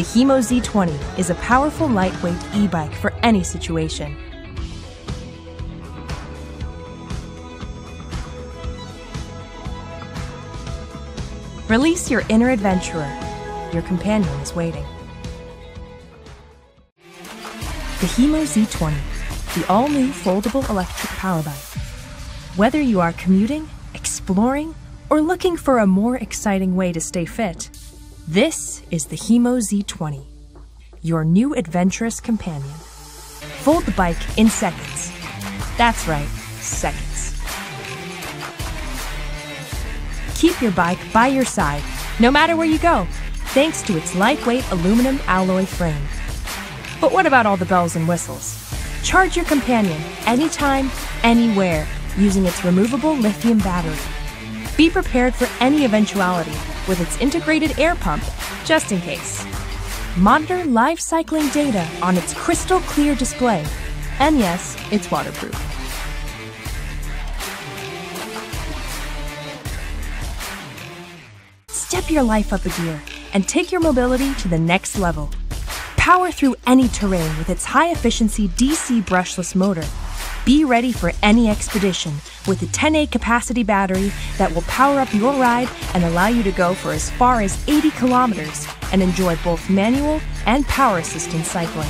The HIMO Z20 is a powerful lightweight e bike for any situation. Release your inner adventurer. Your companion is waiting. The HIMO Z20, the all new foldable electric power bike. Whether you are commuting, exploring, or looking for a more exciting way to stay fit, this is the HIMO Z20, your new adventurous companion. Fold the bike in seconds. That's right, seconds. Keep your bike by your side, no matter where you go, thanks to its lightweight aluminum alloy frame. But what about all the bells and whistles? Charge your companion anytime, anywhere, using its removable lithium battery. Be prepared for any eventuality with its integrated air pump, just in case. Monitor live cycling data on its crystal clear display. And yes, it's waterproof. Step your life up a gear and take your mobility to the next level. Power through any terrain with its high efficiency DC brushless motor. Be ready for any expedition with a 10A capacity battery that will power up your ride and allow you to go for as far as 80 kilometers and enjoy both manual and power assistance cycling.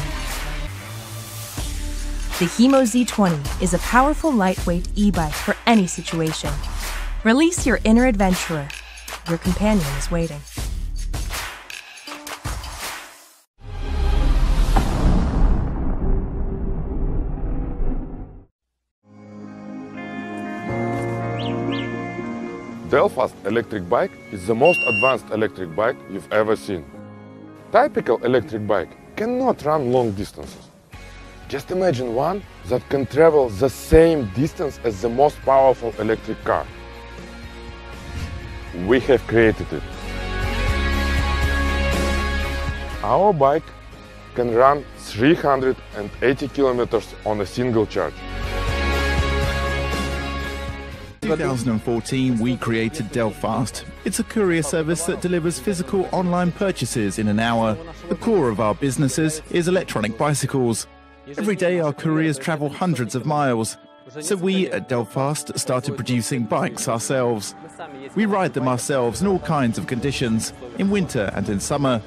The HIMO Z20 is a powerful lightweight e bike for any situation. Release your inner adventurer. Your companion is waiting. Delfast electric bike is the most advanced electric bike you've ever seen. Typical electric bike cannot run long distances. Just imagine one that can travel the same distance as the most powerful electric car. We have created it. Our bike can run 380 kilometers on a single charge. 2014, we created Delfast. It's a courier service that delivers physical online purchases in an hour. The core of our businesses is electronic bicycles. Every day, our couriers travel hundreds of miles. So we at Delfast started producing bikes ourselves. We ride them ourselves in all kinds of conditions, in winter and in summer.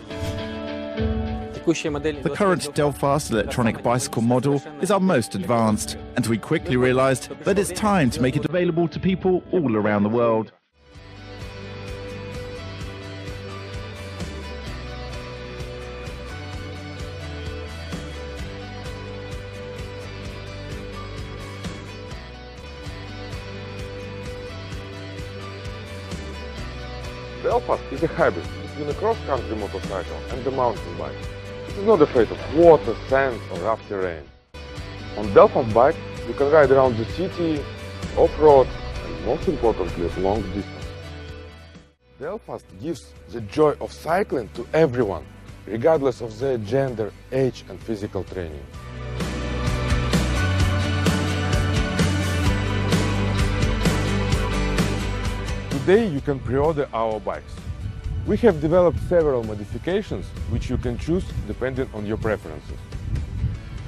The current Delfast electronic bicycle model is our most advanced, and we quickly realized that it's time to make it available to people all around the world. Delfast is a hybrid between a cross-country motorcycle and a mountain bike. It is not afraid of water, sand or rough terrain. On Delfast bike, you can ride around the city, off-road and most importantly, long distance. Delfast gives the joy of cycling to everyone, regardless of their gender, age and physical training. Today you can pre-order our bikes. We have developed several modifications which you can choose depending on your preferences.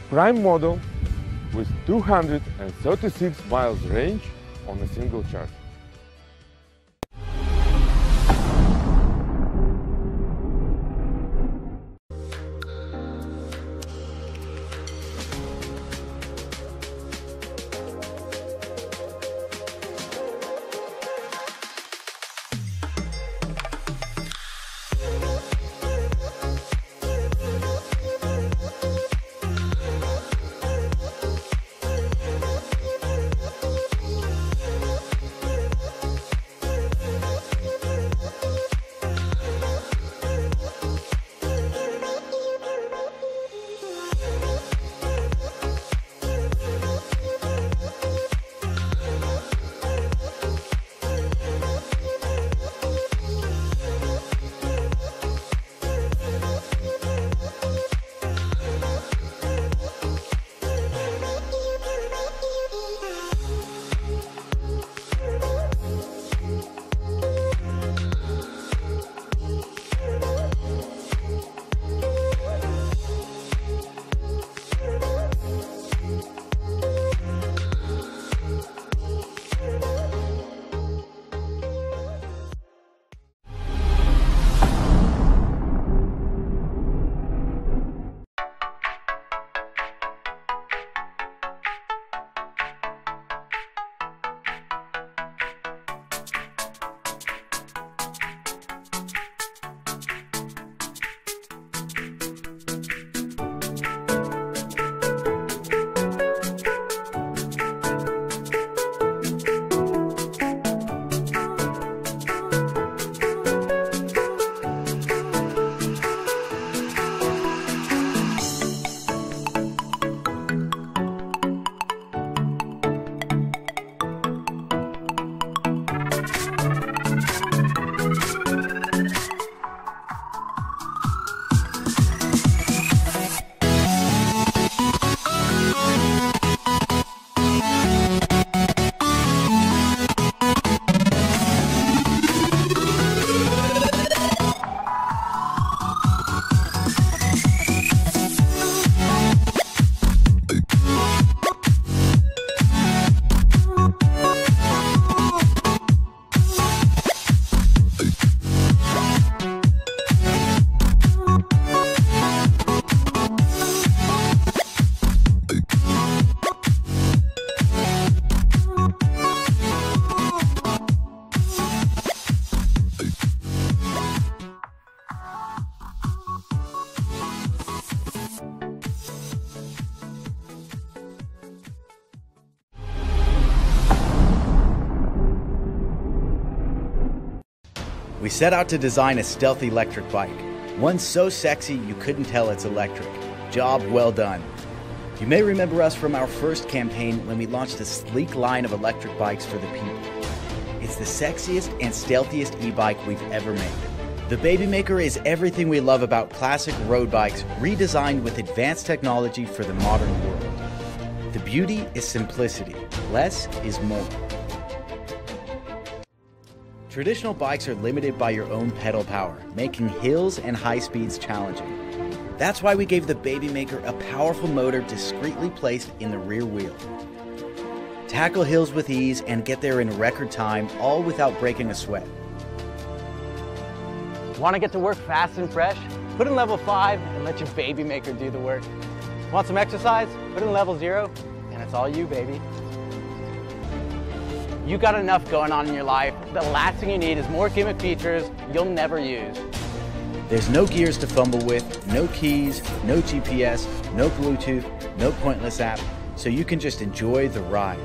Prime model with 236 miles range on a single charge. We set out to design a stealthy electric bike, one so sexy you couldn't tell it's electric. Job well done. You may remember us from our first campaign when we launched a sleek line of electric bikes for the people. It's the sexiest and stealthiest e bike we've ever made. The Babymaker is everything we love about classic road bikes, redesigned with advanced technology for the modern world. The beauty is simplicity, less is more. Traditional bikes are limited by your own pedal power, making hills and high speeds challenging. That's why we gave the Babymaker a powerful motor discreetly placed in the rear wheel. Tackle hills with ease and get there in record time, all without breaking a sweat. Want to get to work fast and fresh? Put in level 5 and let your Babymaker do the work. Want some exercise? Put in level 0 and it's all you, baby. You got enough going on in your life. The last thing you need is more gimmick features you'll never use. There's no gears to fumble with, no keys, no GPS, no Bluetooth, no pointless app, so you can just enjoy the ride.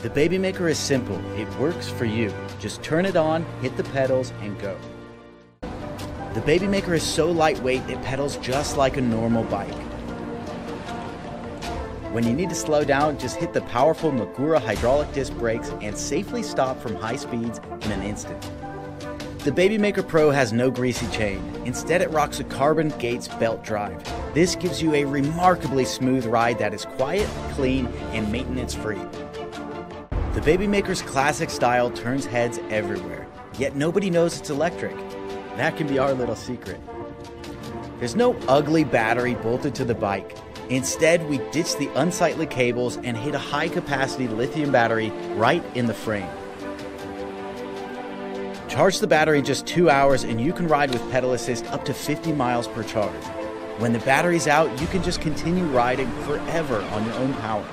The Babymaker is simple, it works for you. Just turn it on, hit the pedals, and go. The Babymaker is so lightweight it pedals just like a normal bike. When you need to slow down, just hit the powerful Magura hydraulic disc brakes and safely stop from high speeds in an instant. The Babymaker Pro has no greasy chain. Instead, it rocks a carbon Gates belt drive. This gives you a remarkably smooth ride that is quiet, clean, and maintenance free. The Babymaker's classic style turns heads everywhere, yet nobody knows it's electric. That can be our little secret. There's no ugly battery bolted to the bike. Instead, we ditched the unsightly cables and hit a high capacity lithium battery right in the frame. Charge the battery just two hours and you can ride with pedal assist up to 50 miles per charge. When the battery's out, you can just continue riding forever on your own power.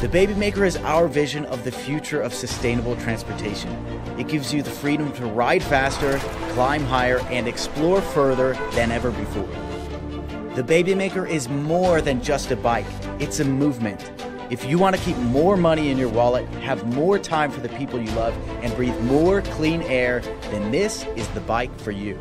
The Babymaker is our vision of the future of sustainable transportation. It gives you the freedom to ride faster, climb higher, and explore further than ever before. The Baby Maker is more than just a bike, it's a movement. If you want to keep more money in your wallet, have more time for the people you love, and breathe more clean air, then this is the bike for you.